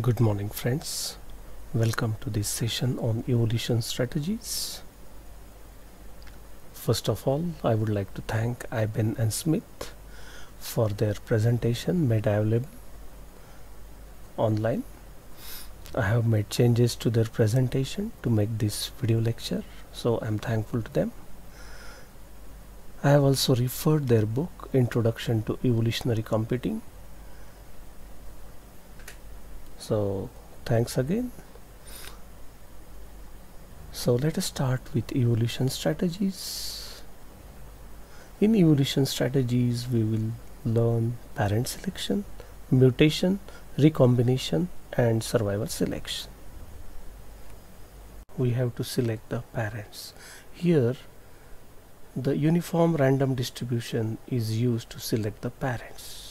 Good morning friends. Welcome to this session on evolution strategies. First of all, I would like to thank Eiben and Smith for their presentation made available online. I have made changes to their presentation to make this video lecture, so I'm thankful to them. I have also referred their book Introduction to Evolutionary Computing so thanks again. So let us start with evolution strategies. In evolution strategies we will learn parent selection mutation recombination and survival selection. We have to select the parents. Here the uniform random distribution is used to select the parents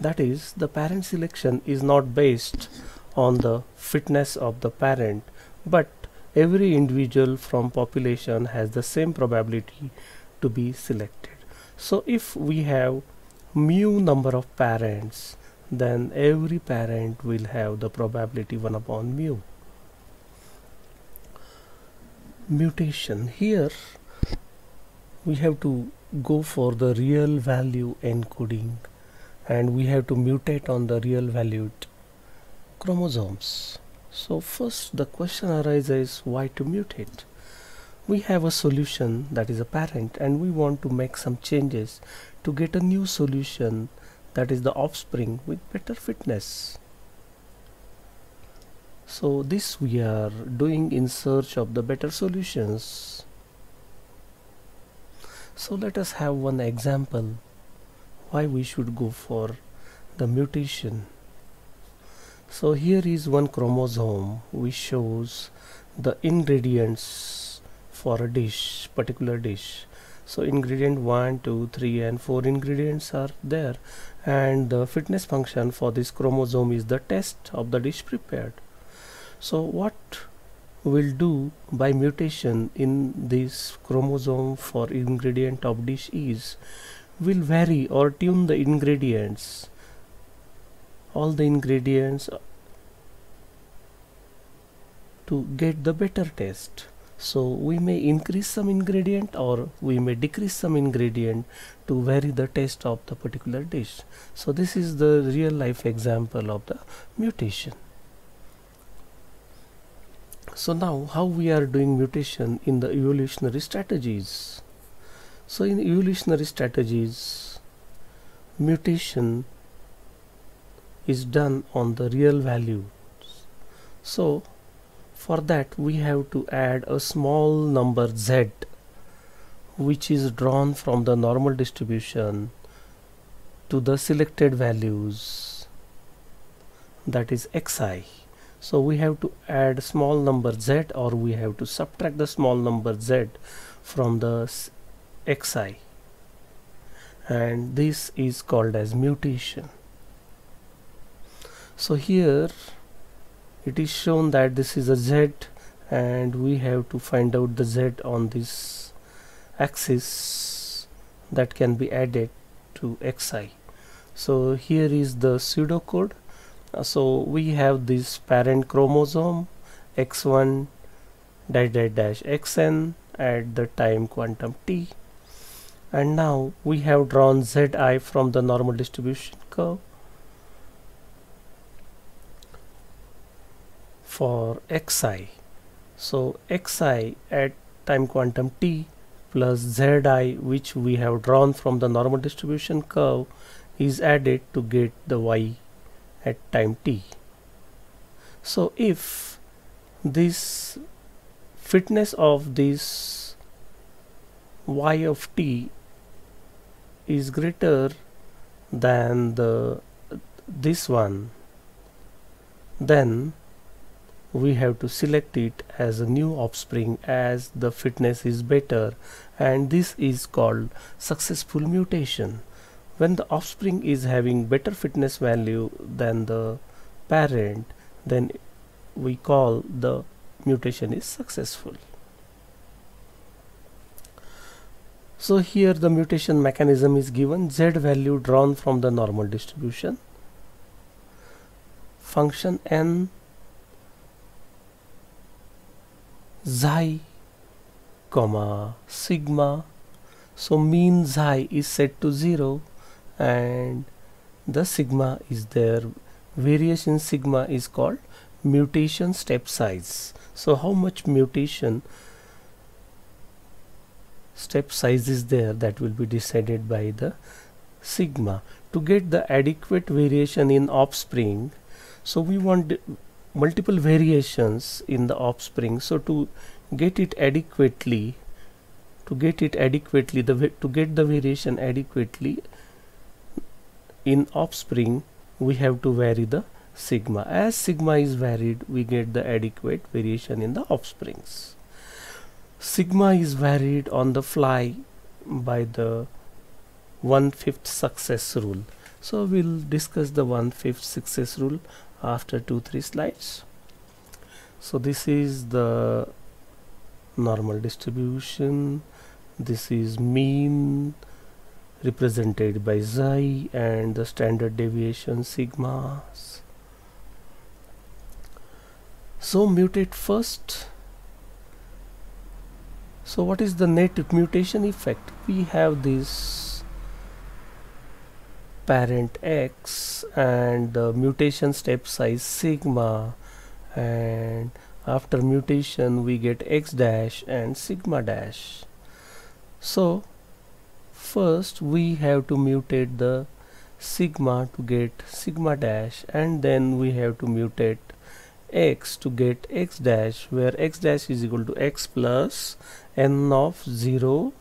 that is, the parent selection is not based on the fitness of the parent, but every individual from population has the same probability to be selected. So if we have mu number of parents, then every parent will have the probability 1 upon mu. Mutation here we have to go for the real value encoding and we have to mutate on the real valued chromosomes. So first the question arises why to mutate? We have a solution that is a parent and we want to make some changes to get a new solution that is the offspring with better fitness. So this we are doing in search of the better solutions. So let us have one example why we should go for the mutation. So here is one chromosome which shows the ingredients for a dish particular dish. So ingredient 1 2 3 and 4 ingredients are there and the fitness function for this chromosome is the test of the dish prepared. So what we'll do by mutation in this chromosome for ingredient of dish is will vary or tune the ingredients. All the ingredients to get the better taste. So we may increase some ingredient or we may decrease some ingredient to vary the taste of the particular dish. So this is the real life example of the mutation. So now how we are doing mutation in the evolutionary strategies so in evolutionary strategies, mutation is done on the real values. So for that we have to add a small number z which is drawn from the normal distribution to the selected values that is xi so we have to add small number z or we have to subtract the small number z from the xi. And this is called as mutation. So here it is shown that this is a z and we have to find out the z on this axis that can be added to xi. So here is the pseudocode. Uh, so we have this parent chromosome x1 dash dash dash xn at the time quantum t and now we have drawn zi from the normal distribution curve for xi so xi at time quantum t plus zi which we have drawn from the normal distribution curve is added to get the y at time t. So if this fitness of this y of t is greater than the this one then we have to select it as a new offspring as the fitness is better. And this is called successful mutation. When the offspring is having better fitness value than the parent then we call the mutation is successful So here the mutation mechanism is given. Z value drawn from the normal distribution. Function n xi comma sigma. So mean xi is set to 0 and the sigma is there. Variation sigma is called mutation step size. So how much mutation step size is there that will be decided by the sigma. To get the adequate variation in offspring so we want multiple variations in the offspring. So to get it adequately to get it adequately the to get the variation adequately in offspring we have to vary the sigma. As sigma is varied we get the adequate variation in the offsprings sigma is varied on the fly by the one-fifth success rule. So we'll discuss the one-fifth success rule after two three slides. So this is the normal distribution. This is mean represented by xi and the standard deviation sigmas. So mutate first so what is the net mutation effect? We have this parent x and the mutation step size sigma. And after mutation we get x dash and sigma dash. So first we have to mutate the sigma to get sigma dash. And then we have to mutate x to get x dash where x dash is equal to x plus n of 0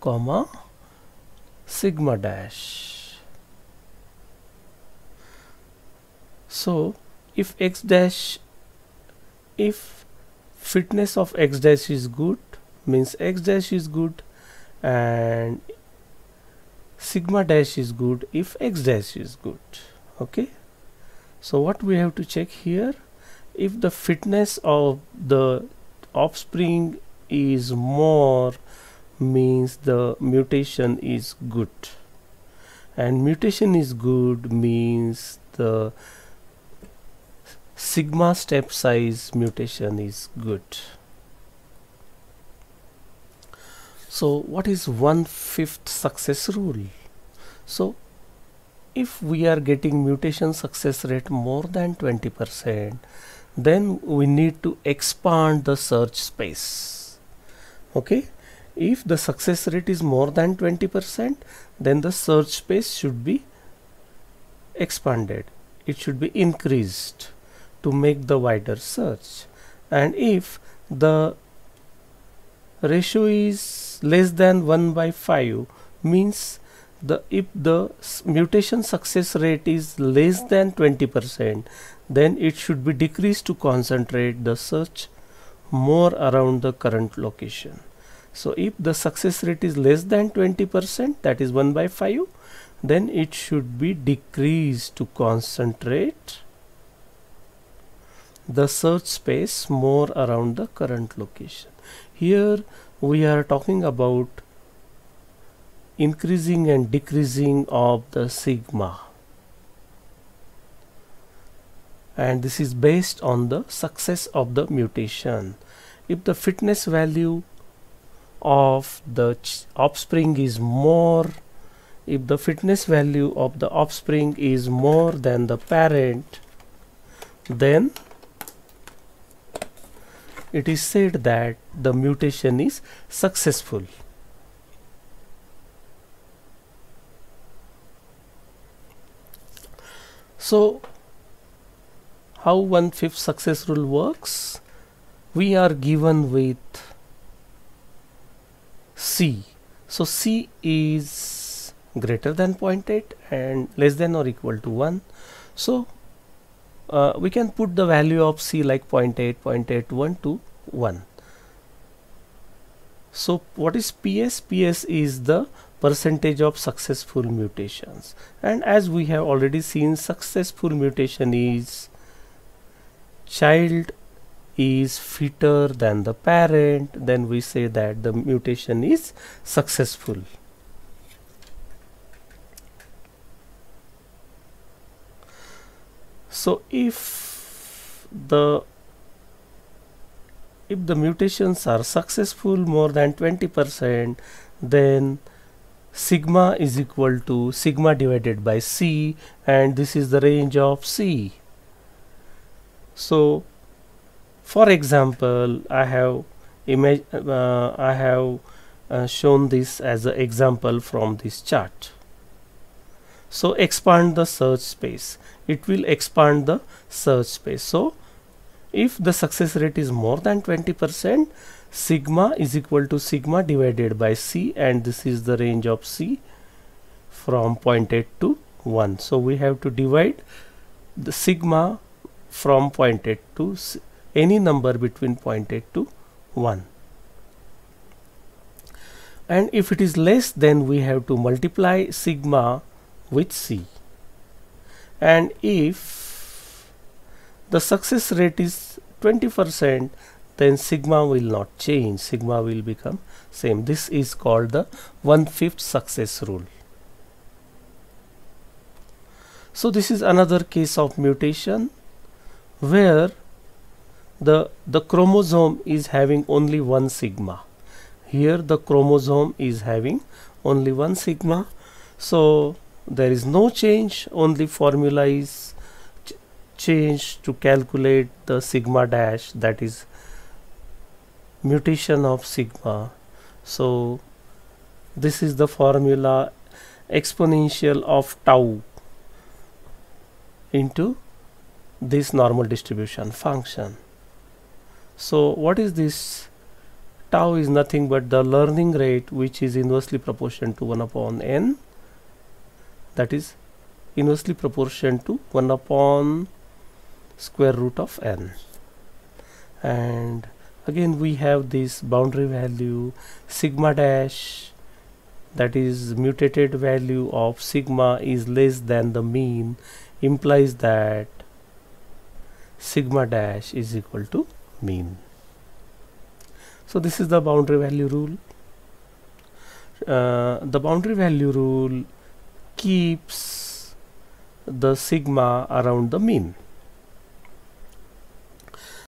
comma sigma dash. So if x dash if fitness of x dash is good means x dash is good and sigma dash is good if x dash is good okay? So what we have to check here if the fitness of the offspring is more means the mutation is good. And mutation is good means the sigma step size mutation is good. So what is one fifth success rule? So if we are getting mutation success rate more than 20 percent then we need to expand the search space. Okay? If the success rate is more than 20% then the search space should be expanded. It should be increased to make the wider search. And if the ratio is less than 1 by 5 means the if the mutation success rate is less than 20% then it should be decreased to concentrate the search more around the current location. So if the success rate is less than 20% that is 1 by 5 then it should be decreased to concentrate the search space more around the current location. Here we are talking about increasing and decreasing of the sigma. And this is based on the success of the mutation. If the fitness value of the offspring is more if the fitness value of the offspring is more than the parent then it is said that the mutation is successful so how one fifth success rule works? We are given with C. So C is greater than 0.8 and less than or equal to 1 so uh, we can put the value of C like 0.8 0.81 to 1 so what is PS PS is the percentage of successful mutations. And as we have already seen successful mutation is child is fitter than the parent. Then we say that the mutation is successful. So if the if the mutations are successful more than 20% then sigma is equal to sigma divided by c and this is the range of c. So for example I have image uh, I have uh, shown this as an example from this chart. So expand the search space. It will expand the search space. So if the success rate is more than 20% sigma is equal to sigma divided by c and this is the range of c from 0.8 to 1 so we have to divide the sigma from 0.8 to any number between 0.8 to 1 and if it is less then we have to multiply sigma with c. And if the success rate is 20% then sigma will not change. Sigma will become same. This is called the one-fifth success rule. So this is another case of mutation where the the chromosome is having only one sigma. Here the chromosome is having only one sigma. So there is no change. Only formula is ch changed to calculate the sigma dash that is mutation of sigma. So this is the formula exponential of tau into this normal distribution function. So what is this? Tau is nothing but the learning rate which is inversely proportional to 1 upon n that is inversely proportional to 1 upon square root of n and again we have this boundary value sigma dash that is mutated value of sigma is less than the mean implies that sigma dash is equal to mean. So this is the boundary value rule. Uh, the boundary value rule keeps the sigma around the mean.